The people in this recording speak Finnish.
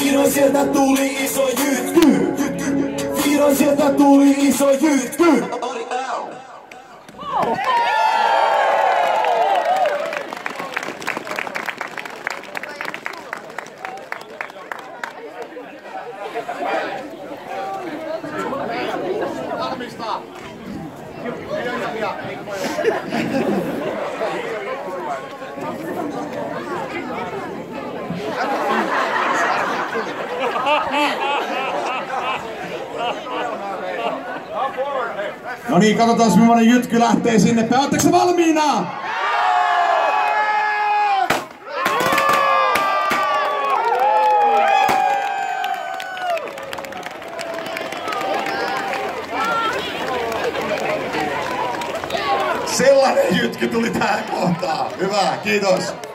Vihdoin sieltä tuli iso jytky. Vihdoin sieltä tuli iso jytky. No niin, katsotaan millainen jytky lähtee sinne. Oletteko valmiina? Sellainen jytky tuli tähän kohtaan. Hyvä, kiitos.